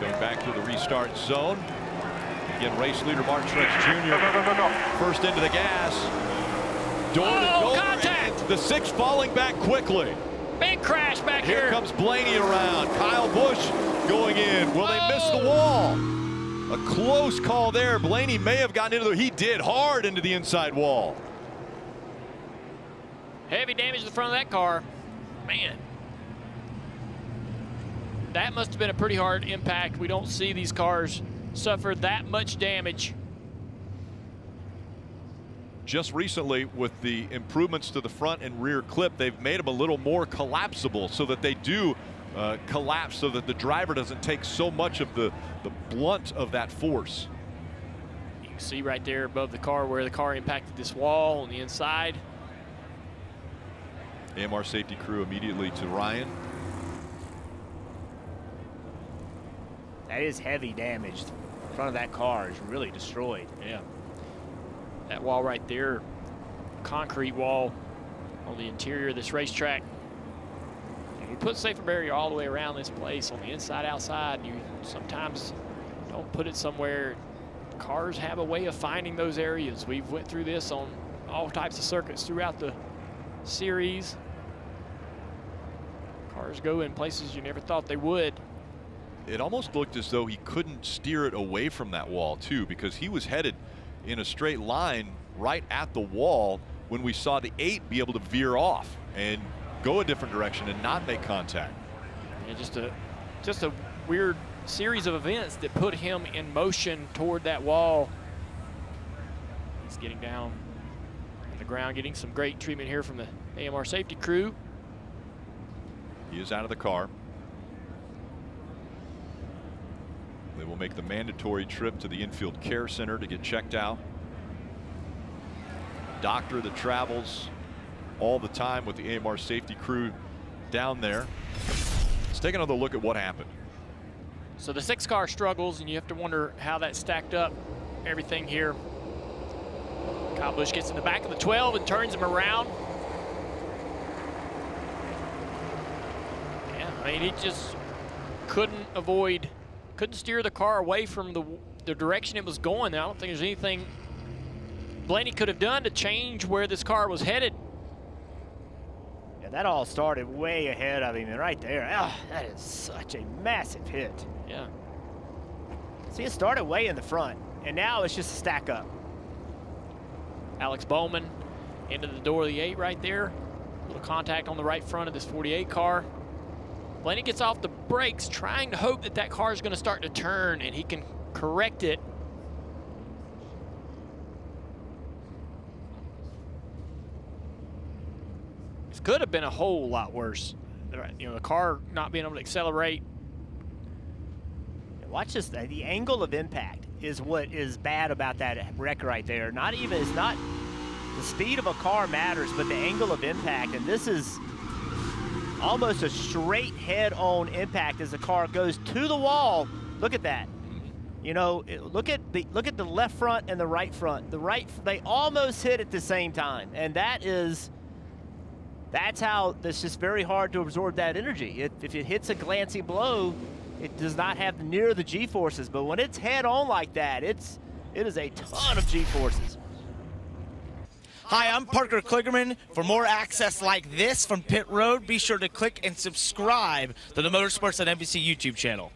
Going back to the restart zone. Again, race leader Martin Truex Jr. First into the gas. Door oh, to door. contact! The six falling back quickly. Big crash back here. Here comes Blaney around. Kyle Busch going in. Will they miss the oh. wall? A close call there. Blaney may have gotten into the, he did hard into the inside wall. Heavy damage to the front of that car. Man. That must have been a pretty hard impact. We don't see these cars suffer that much damage. Just recently, with the improvements to the front and rear clip, they've made them a little more collapsible so that they do uh, collapse so that the driver doesn't take so much of the, the blunt of that force. You can see right there above the car where the car impacted this wall on the inside. AMR safety crew immediately to Ryan. That is heavy damage. The front of that car is really destroyed. Yeah. That wall right there, concrete wall on the interior of this racetrack. You put safer barrier all the way around this place on the inside, outside. And you sometimes don't put it somewhere. Cars have a way of finding those areas. We've went through this on all types of circuits throughout the series. Cars go in places you never thought they would. It almost looked as though he couldn't steer it away from that wall too because he was headed in a straight line right at the wall when we saw the eight be able to veer off and go a different direction and not make contact. Yeah, just a just a weird series of events that put him in motion toward that wall. He's getting down on the ground, getting some great treatment here from the AMR safety crew. He is out of the car. Will make the mandatory trip to the infield care center to get checked out. Doctor that travels all the time with the AMR safety crew down there. Let's take another look at what happened. So the six car struggles, and you have to wonder how that stacked up everything here. Kyle Busch gets in the back of the 12 and turns him around. Yeah, I mean, he just couldn't avoid couldn't steer the car away from the, the direction it was going. I don't think there's anything Blaney could have done to change where this car was headed. Yeah, that all started way ahead of him, and right there, oh, that is such a massive hit. Yeah. See, it started way in the front, and now it's just a stack up. Alex Bowman into the door of the 8 right there. A little contact on the right front of this 48 car. Blaney gets off the brakes, trying to hope that that car is going to start to turn and he can correct it. This could have been a whole lot worse. You know, the car not being able to accelerate. Watch this. The angle of impact is what is bad about that wreck right there. Not even, it's not, the speed of a car matters, but the angle of impact. And this is, almost a straight head-on impact as the car goes to the wall. Look at that. You know, look at the look at the left front and the right front. The right they almost hit at the same time, and that is that's how it's just very hard to absorb that energy. It, if it hits a glancing blow, it does not have near the G-forces. But when it's head-on like that, it's it is a ton of G-forces. Hi, I'm Parker Kligerman. For more access like this from Pit Road, be sure to click and subscribe to the Motorsports on NBC YouTube channel.